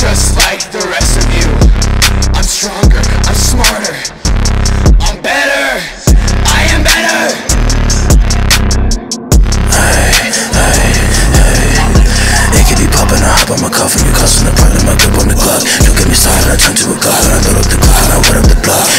just like the rest of you. I'm stronger, I'm smarter, I'm better I am better. Hey, hey, hey It could be poppin', I hop on my cuff and you cussing, I'm my grip on the clock. Don't get me started, I turn to a god. When I load up the clock, I wet up the block.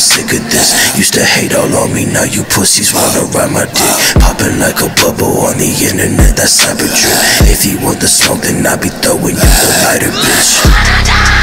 sick of this. Used to hate all on me, now you pussies wanna ride my dick. Popping like a bubble on the internet, that's cyber drip. If you want the smoke, then I be throwing you the lighter, bitch.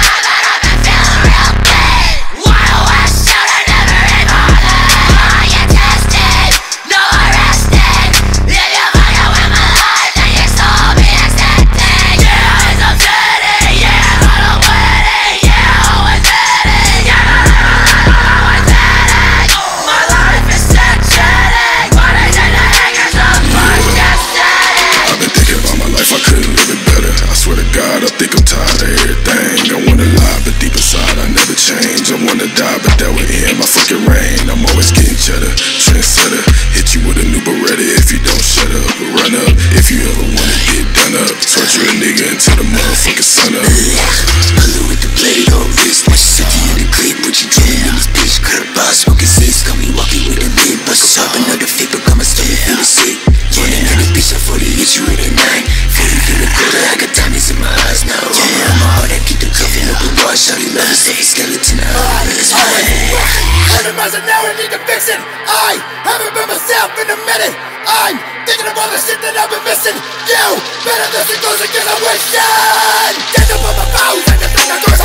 minimize it now, I need to fix it. I haven't been myself in a minute. I'm thinking of all the shit that I've been missing. You better listen close and get a wish. Get up on my bones, I can think I'm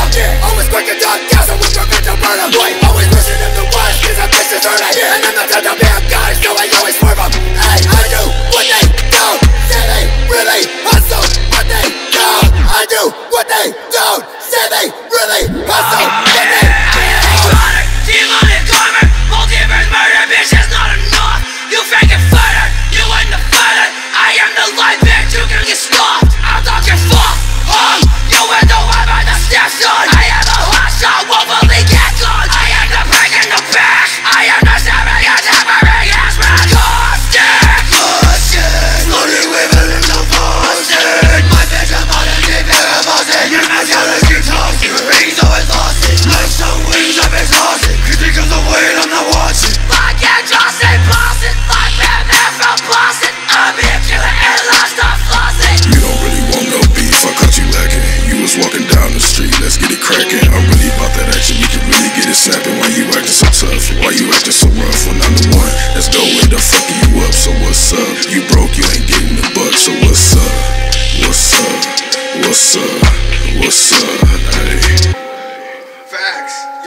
why you so tough Why you so rough when I'm the one That's going to fuck you up, so what's up? You broke, you ain't getting the buck, so what's up? What's up? What's up? What's up? Facts